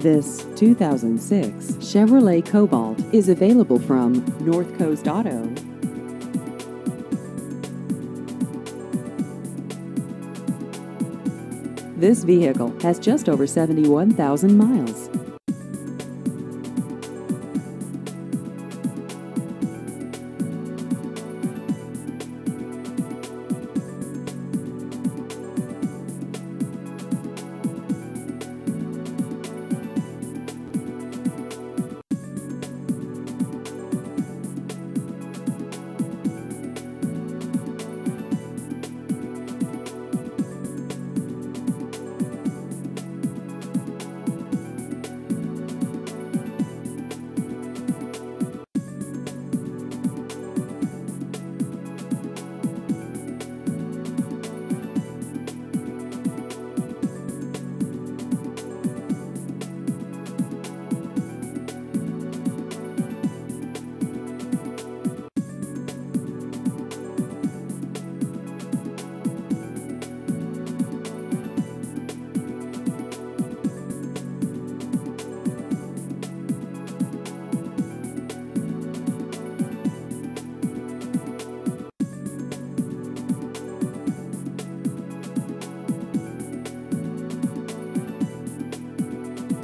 This 2006 Chevrolet Cobalt is available from North Coast Auto. This vehicle has just over 71,000 miles.